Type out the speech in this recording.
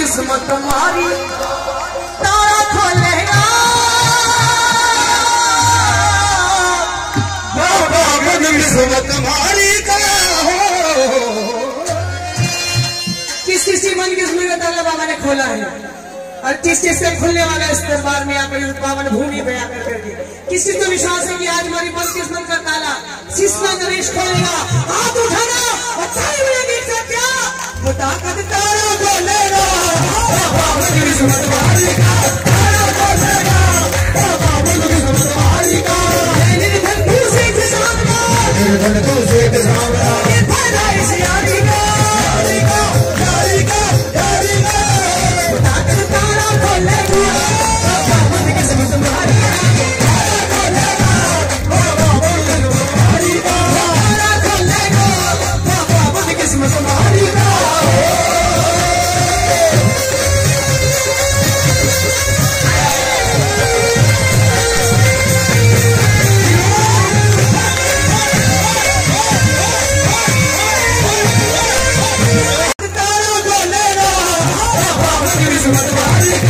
तुम्हारी तारा खोलेगा बाबा किस्मत का हो। किस किसी मन की उसमें ताला बाबा ने खोला है? और किस किस से खुलने वाला इस दरबार में आकर उस बाबा ने भूमि पे आकर करके। किसी को विश्वास है कि आज हमारी मन किस्मत का ताला सिस्मा नरेश खोलेगा। हाथ उठाना और एक साथ क्या? वो ताकत Let's go.